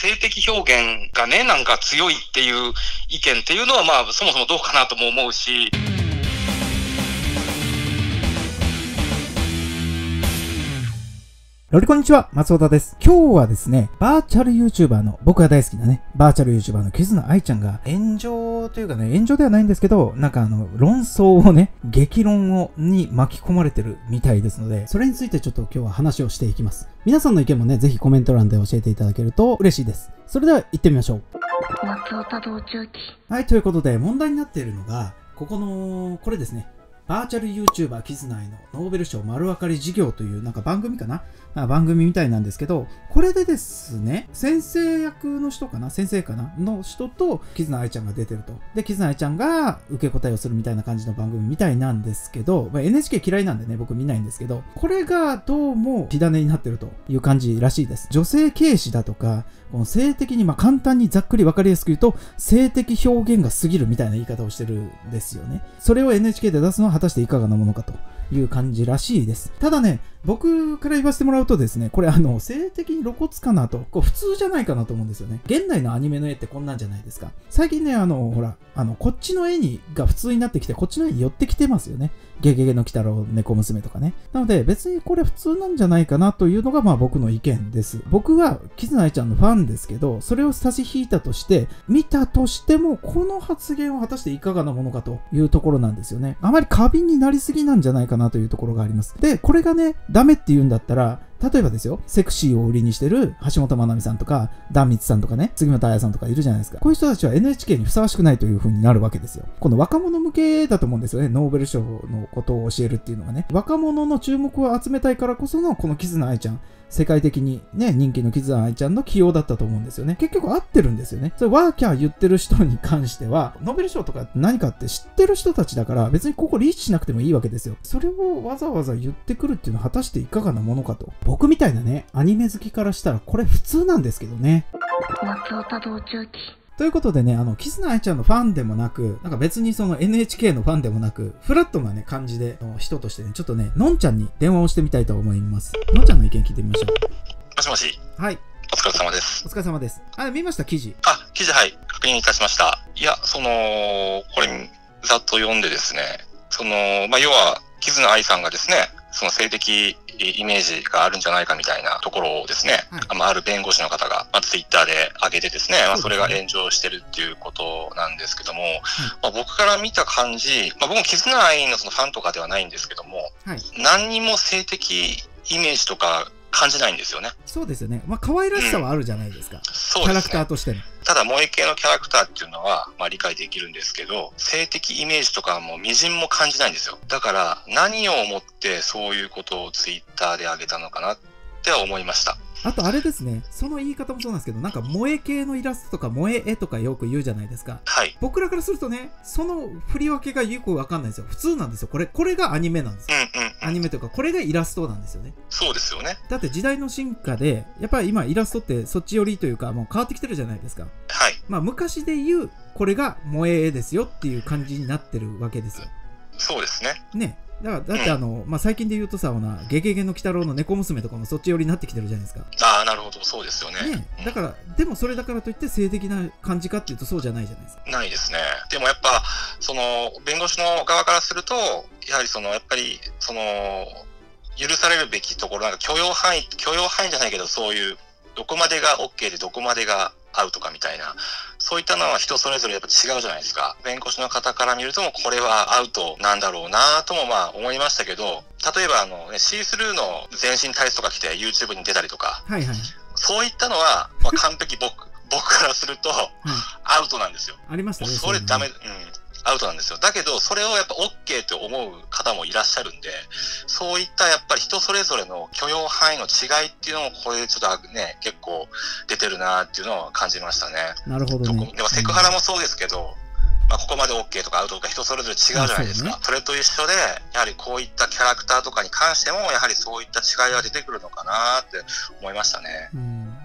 性的表現がね、なんか強いっていう意見っていうのは、まあ、そもそもどうかなとも思うし。ロリコンにちは、松尾田です。今日はですね、バーチャル YouTuber の、僕が大好きなね、バーチャル YouTuber のキズナ愛ちゃんが、炎上というかね、炎上ではないんですけど、なんかあの、論争をね、激論を、に巻き込まれてるみたいですので、それについてちょっと今日は話をしていきます。皆さんの意見もね、ぜひコメント欄で教えていただけると嬉しいです。それでは行ってみましょう。松尾田道中記。はい、ということで、問題になっているのが、ここの、これですね。バーチャル YouTuber キズナイのノーベル賞丸分かり事業というなんか番組かな？番組みたいなんですけど、これでですね、先生役の人かな？先生かな？の人と、キズナ愛ちゃんが出てると。で、キズナ愛ちゃんが受け答えをするみたいな感じの番組みたいなんですけど、まあ、NHK 嫌いなんでね、僕見ないんですけど、これがどうも火種になってるという感じらしいです。女性軽視だとか、この性的に、まあ簡単にざっくり分かりやすく言うと、性的表現が過ぎるみたいな言い方をしてるんですよね。それを NHK で出すのは果たしていかがなものかと。いう感じらしいです。ただね、僕から言わせてもらうとですね、これあの、性的に露骨かなと、こう普通じゃないかなと思うんですよね。現代のアニメの絵ってこんなんじゃないですか。最近ね、あの、ほら、あの、こっちの絵にが普通になってきて、こっちの絵に寄ってきてますよね。ゲゲゲの鬼太郎、猫娘とかね。なので、別にこれ普通なんじゃないかなというのが、まあ僕の意見です。僕は、キズナイちゃんのファンですけど、それを差し引いたとして、見たとしても、この発言は果たしていかがなものかというところなんですよね。あまり過敏になりすぎなんじゃないかなというところがあります。で、これがね、ダメって言うんだったら、例えばですよ、セクシーを売りにしてる橋本まなみさんとか、壇蜜さんとかね、杉本彩さんとかいるじゃないですか。こういう人たちは NHK にふさわしくないという風になるわけですよ。この若者向けだと思うんですよね。ノーベル賞のことを教えるっていうのがね。若者の注目を集めたいからこその、この絆愛ちゃん。世界的にね、人気のキズアンアイちゃんの起用だったと思うんですよね。結局合ってるんですよね。それワーキャー言ってる人に関しては、ノーベル賞とか何かって知ってる人たちだから、別にここリーチしなくてもいいわけですよ。それをわざわざ言ってくるっていうのは果たしていかがなものかと。僕みたいなね、アニメ好きからしたらこれ普通なんですけどね。松尾道中期。ということでね、あの、キスナアイちゃんのファンでもなく、なんか別にその NHK のファンでもなく、フラットなね、感じでの人としてね、ちょっとね、のんちゃんに電話をしてみたいと思います。のんちゃんの意見聞いてみましょう。もしもし。はい。お疲れ様です。お疲れ様です。あ、見ました？記事。あ、記事はい。確認いたしました。いや、その、これ、ざっと読んでですね、その、まあ、要は、キズナアイさんがですね、その性的イメージがあるんじゃないかみたいなところをですね、はい、まあ、ある弁護士の方が、まあ、ツイッターで上げてですね、まあ、それが炎上してるっていうことなんですけども、はい、まあ、僕から見た感じ、まあ、僕も絆愛のそのファンとかではないんですけども、はい、何にも性的イメージとか感じないんですよね。そうですよね。まあ、可愛らしさはあるじゃないですか。うん、そうですね。キャラクターとしての。ただ、萌え系のキャラクターっていうのは、まあ、理解できるんですけど、性的イメージとかもみじんも感じないんですよ。だから、何を思ってそういうことをツイッターで上げたのかなっては思いました。あとあれですね、その言い方もそうなんですけど、なんか萌え系のイラストとか萌え絵とかよく言うじゃないですか。はい。僕らからするとね、その振り分けがよくわかんないんですよ。普通なんですよ。これ、これがアニメなんですよ。うんうん、アニメというか、これがイラストなんですよね。そうですよね。だって時代の進化で、やっぱり今イラストってそっち寄りというか、もう変わってきてるじゃないですか。はい。まあ昔で言う、これが萌え絵ですよっていう感じになってるわけですよ。そうですね。ね。だからだってあの、まあ、最近で言うとさ、な、ゲゲゲの鬼太郎の猫娘とかもそっち寄りになってきてるじゃないですか。ああ、なるほど、そうですよね。ねだから、でもそれだからといって性的な感じかっていうとそうじゃないじゃないですか。ないですね。でもやっぱ、その、弁護士の側からすると、やはりその、やっぱり、その、許されるべきところ、なんか許容範囲、許容範囲じゃないけど、そういう、どこまでが OK でどこまでがアウトかみたいな、そういったのは人それぞれやっぱ違うじゃないですか。弁護士の方から見るともこれはアウトなんだろうなともまあ思いましたけど、例えばあの、ね、シースルーの全身タイツとか着て YouTube に出たりとか、はいはい、そういったのは、まあ、完璧僕、僕からすると、アウトなんですよ。ありましたね。それダメ、うん。アウトなんですよ。だけど、それをやっぱ OK って思う方もいらっしゃるんで、そういったやっぱり人それぞれの許容範囲の違いっていうのも、これちょっとね、結構出てるなっていうのを感じましたね。なるほど、ね、でもセクハラもそうですけど、まあ、ここまで OK とかアウトとか人それぞれ違うじゃないですか。そ、ね,、それと一緒で、やはりこういったキャラクターとかに関しても、やはりそういった違いが出てくるのかなって思いましたね。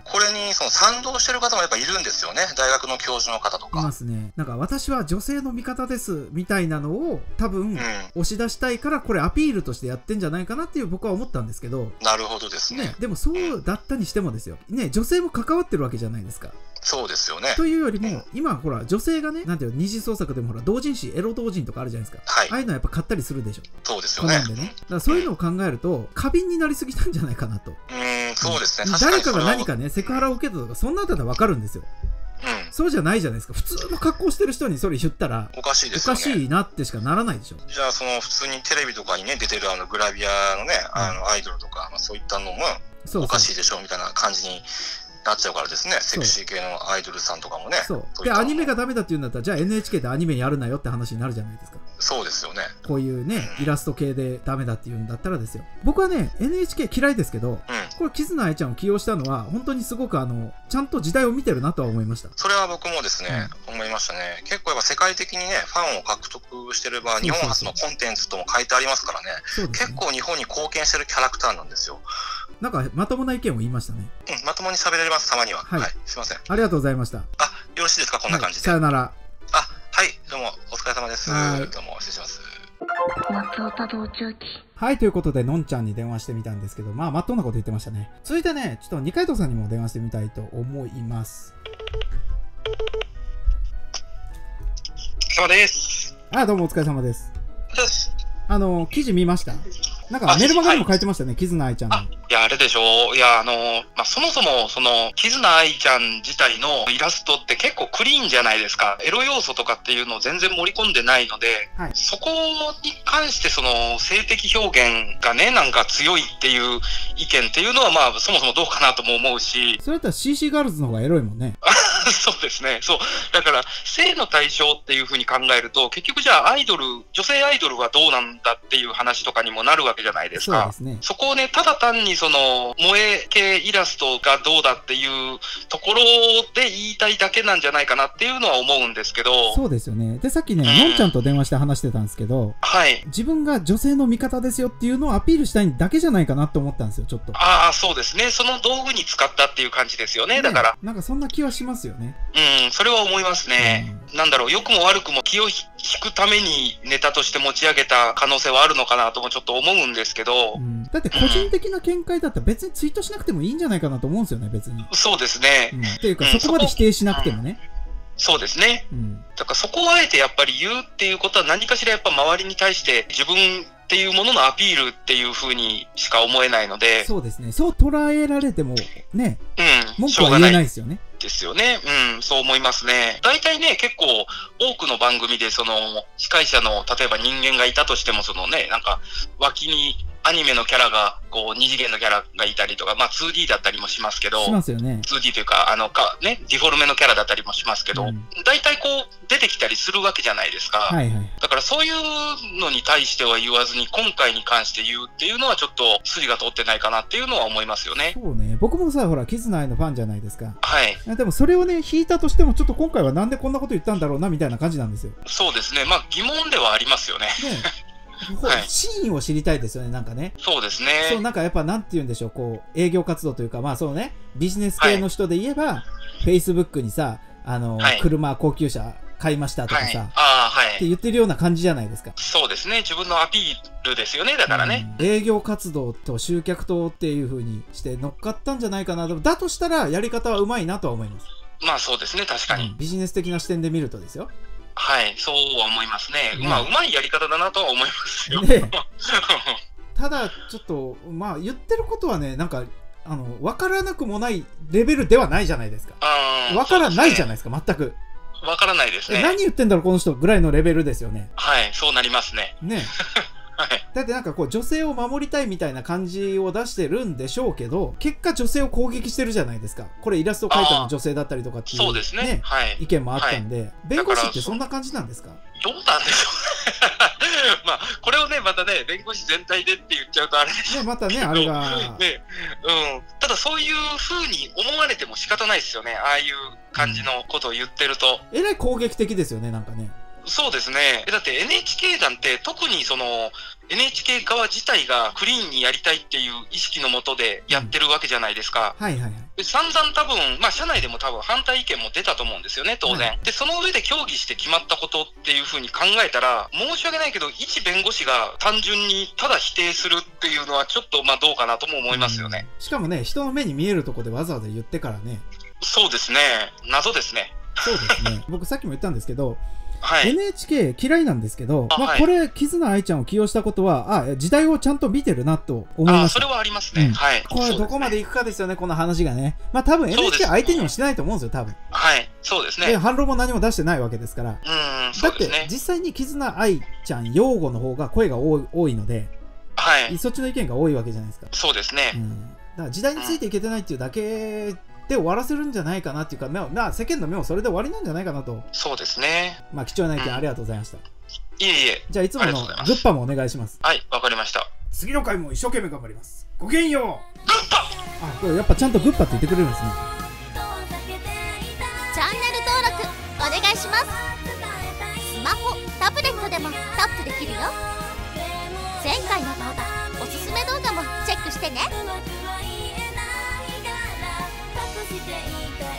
うんこれにその賛同してる方もやっぱいるんですよね。大学の教授の方といか。ますね。なんか私は女性の味方ですみたいなのを多分うん。押し出したいからこれアピールとしてやってんじゃないかなっていう僕は思ったんですけど、なるほどですね。ね、でもそうだったにしてもですよ。ね、女性も関わってるわけじゃないですか。そうですよね。というよりも、今ほら女性がね、なんていうの、二次創作でもほら同人誌、エロ同人とかあるじゃないですか。はいああいうのはやっぱ買ったりするでしょ。そうですよね好ん。でね。だからそういうのを考えると、過敏になりすぎたんじゃないかなと。うーん、そうですね。確誰かが何かね、セクハラを受けたとか、そんなだったらわかるんですよ。うん。そうじゃないじゃないですか。普通の格好してる人にそれ言ったら、おかしいでおすよね。かしいなってしかならないでしょ。じゃあ、その普通にテレビとかにね、出てるあのグラビアのね、あのアイドルとか、まあ、そういったのもおかしいでしょみたいな感じになっちゃうからですね。セクシー系のアイドルさんとかもね。そう。で、アニメがダメだって言うんだったら、じゃあ NHK でアニメやるなよって話になるじゃないですか。そうですよね。こういうね、イラスト系でダメだって言うんだったらですよ。僕はね、NHK 嫌いですけど、うん。これ、キズナアイちゃんを起用したのは、本当にすごくあの、ちゃんと時代を見てるなとは思いました。それは僕もですね、思いましたね。結構やっぱ世界的にね、ファンを獲得してれば、日本初のコンテンツとも書いてありますからね。ね。結構日本に貢献してるキャラクターなんですよ。なんか、まともな意見を言いましたね。うん、まともに喋れます、たまには。はいはい。すいません。ありがとうございました。あ、よろしいですかこんな感じで。はい、さよなら。あ、はい、どうも、お疲れ様です。はいどうも、失礼します。松尾多道中期はい、ということで、のんちゃんに電話してみたんですけど、まあ、まっとうなこと言ってましたね。続いてね、ちょっと二階堂さんにも電話してみたいと思います。そうです。あ、どうもお疲れ様。です。あの、記事見ました？なんかあメルマガにも書いてましたね、キズナアイちゃんの。あ、いや、あれでしょ？いや、あの、まあ、そもそも、その、キズナアイちゃん自体のイラストって結構クリーンじゃないですか。エロ要素とかっていうのを全然盛り込んでないので、はいそこに関してその、性的表現がね、なんか強いっていう意見っていうのは、まあ、そもそもどうかなとも思うし、それだったら CC ガールズの方がエロいもんね。そうですね。そう。だから、性の対象っていうふうに考えると、結局じゃあアイドル、女性アイドルはどうなんだっていう話とかにもなるわけじゃないですかそうで。すね。そこをね、ただ単にその、萌え系イラストがどうだっていうところで言いたいだけなんじゃないかなっていうのは思うんですけど、そうですよね。で、さっきね、うんのんちゃんと電話して話してたんですけど、はい。自分が女性の味方ですよっていうのをアピールしたいだけじゃないかなって思ったんですよ、ちょっと。ああ、そうですね。その道具に使ったっていう感じですよね。だから、ねなんかそんな気はしますよね。うん、それは思いますね。なんだろう、良くも悪くも気を引くためにネタとして持ち上げた可能性はあるのかなともちょっと思うんですけどう、ん、だって個人的な見解だったら別にツイートしなくてもいいんじゃないかなと思うんですよね、別に。そうですねう。ん、っていうか、うんそこまで否定しなくてもね。そうですね。うん。だからそこをあえてやっぱり言うっていうことは何かしらやっぱ周りに対して自分っていうもののアピールっていうふうにしか思えないので、そうですね。そう捉えられても、ね、うん、文句は言えないですよね。ですよね。うん、そう思いますね。大体ね、結構多くの番組でその司会者の例えば人間がいたとしてもそのね、なんか脇にアニメのキャラがこう二次元のキャラがいたりとか、まあ 2D だったりもしますけど、しますよね。2D というか、あのか、ね、ディフォルメのキャラだったりもしますけど、うん大体こう出てきたりするわけじゃないですか。はいはい。だからそういうのに対しては言わずに、今回に関して言うっていうのはちょっと筋が通ってないかなっていうのは思いますよね。そうね。僕もさ、ほら、キズナアイのファンじゃないですか。はい。でもそれをね、引いたとしても、ちょっと今回はなんでこんなこと言ったんだろうな、みたいな感じなんですよ。そうですね。まあ疑問ではありますよね。ねほはいシーンを知りたいですよね、なんかね。そうですそう、ね。なんかやっぱなんて言うんでしょう、こう、営業活動というか、まあそうね、ビジネス系の人で言えば、Facebook にさ、あの、はい車、高級車買いましたとかはい。さ、ああ、はい。って言ってるような感じじゃないですか。そうですね。自分のアピールですよね。だからね。うん営業活動と集客とっていう風にして乗っかったんじゃないかな。だとしたら、やり方はうまいなとは思います。まあそうですね。確かに。うんビジネス的な視点で見るとですよ。はい。そうは思いますね。ねまあうまいやり方だなとは思いますよ。ね ただ、ちょっと、まあ、言ってることはね、なんか、あの、わからなくもないレベルではないじゃないですか。わからないじゃないそですか、すねわからないですえね。何言ってんだろう、この人ぐらいのレベルですよね。はい。そうなりますね。ね。はい。だってなんかこう、女性を守りたいみたいな感じを出してるんでしょうけど、結果女性を攻撃してるじゃないですか。これイラスト描いたの女性だったりとかっていう、そうですね。はい。意見もあったんで、弁護士ってそんな感じなんですか？どうなんでしょう まあ、これをね、またね、弁護士全体でって言っちゃうとあれですね、またね、あれが、ね、うん。ただそういう風に思われても仕方ないですよね。ああいう感じのことを言ってると。えらい攻撃的ですよね、なんかね。そうですね。だって NHK なんて特にその NHK 側自体がクリーンにやりたいっていう意識のもとでやってるわけじゃないですか。はいはいはい。で散々多分、まあ社内でも多分反対意見も出たと思うんですよね、当然。はで、その上で協議して決まったことっていうふうに考えたら、申し訳ないけど、一弁護士が単純にただ否定するっていうのはちょっとまあどうかなとも思いますよね。うんしかもね、人の目に見えるとこでわざわざ言ってからね。そうですね。謎ですね。そうですね。僕さっきも言ったんですけど、はい。NHK 嫌いなんですけど、まあ、あはいこれ、絆愛ちゃんを起用したことは、あ、時代をちゃんと見てるなと思いまあ、した。それはありますね。うんはい。これどこまでそうすね行くかですよね、この話がね。まあ多分 NHK ね相手にもしてないと思うんですよ、多分。はい。そうですね。で、反論も何も出してないわけですから。うん、そだってうですね、。実際に絆愛ちゃん擁護の方が声が多い多いので、はい。そっちの意見が多いわけじゃないですか。そうですねう。ん。だから時代についていけてないっていうだけで終わらせるんじゃないかなっていうか、まあまあ世間の目もそれで終わりなんじゃないかなと。そうですね。まあ貴重な意見ありがとうございました。いえいえ。じゃあいつものグッパもお願いします。はい、わかりました。次の回も一生懸命頑張ります。ごきげんようグッパあ、これやっぱちゃんとグッパって言ってくれるんですね。チャンネル登録お願いしますスマホタブレットでもタップできるよ前回の動画おすすめ動画もチェックしてねしていたい